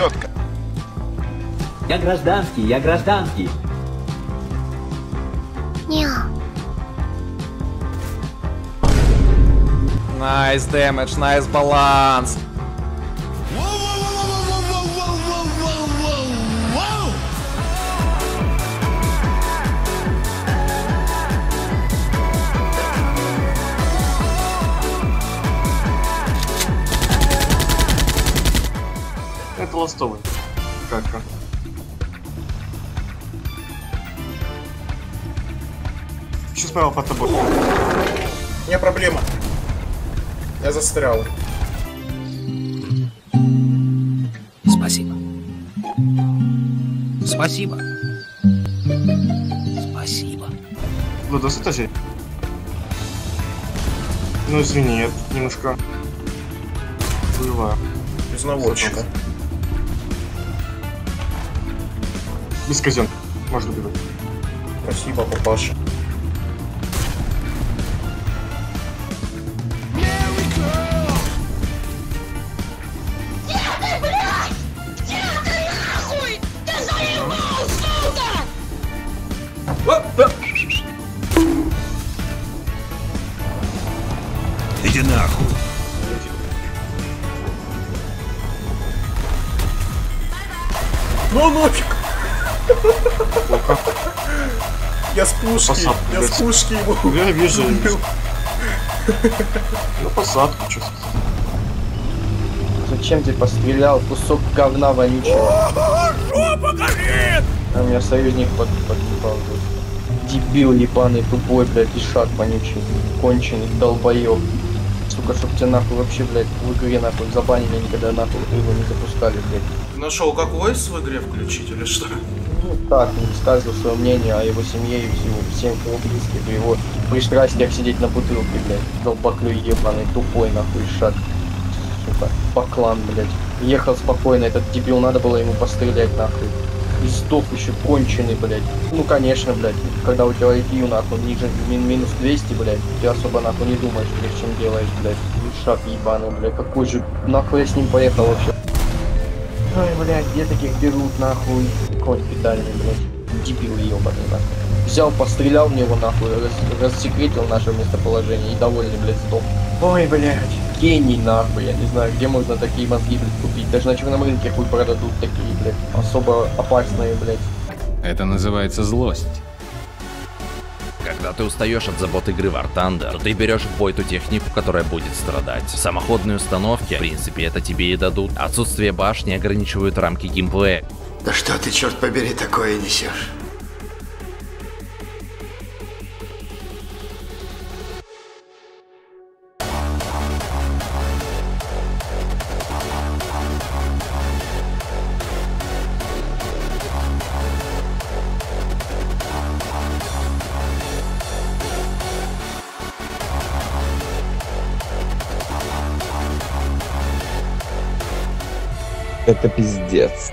четко. Я гражданский, я гражданский. Няу. Nice damage, nice balance. Это ластовый. Как-то. Еще справа под тобой. Не проблема. Я застрял. Спасибо. Спасибо. Спасибо. Это же. Ну извини, я немножко забиваю. Без Без казен. Можно убивать. Спасибо, папаша. Иди нахуй. Ну нафиг! Я с пушки, Посадку, я с блядь. пушки его Я вижу. На посадку, что Зачем ты пострелял? Кусок говна вонючего. А меня союзник под, подъебал. блядь. Дебил ебаный, тупой, блядь, и шаг вонючий. Конченый, долбоёб. Сука, чтоб тебя нахуй вообще, блядь, в игре нахуй забанили, никогда нахуй его не запускали, блядь. Нашел, как войс в игре включить или что? Ну так, не высказывал свое мнение о его семье и всему, всем его близких, и его пристрастиях сидеть на бутылке, блядь. Долбоклюй ебаный, тупой нахуй шаг. Сука, баклан, блядь. Ехал спокойно, этот дебил, надо было ему пострелять нахуй. И сдох еще конченый, блядь. Ну конечно, блядь, когда у тебя IQ нахуй ниже мин- минус 200, блядь, ты особо нахуй не думаешь, блядь, чем делаешь, блядь. И шаг ебаный, блядь, какой же, нахуй я с ним поехал вообще. Ой, блядь, где таких берут, нахуй? Конь питальный, блядь. Дебил ебаный, нахуй. Взял, пострелял в него, нахуй, рас- рассекретил наше местоположение и довольный, блядь, сдох. Ой, блядь, гений, нахуй, я не знаю, где можно такие мозги, блядь, купить. Даже на черном рынке хуй продадут такие, блядь, особо опасные, блядь. Это называется злость. Когда ты устаешь от забот игры War Thunder, то ты берешь в бой ту технику, которая будет страдать. Самоходные установки, в принципе, это тебе и дадут. Отсутствие башни ограничивают рамки геймплея. Да что ты, черт побери, такое несешь? Это пиздец.